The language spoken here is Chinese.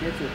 椰子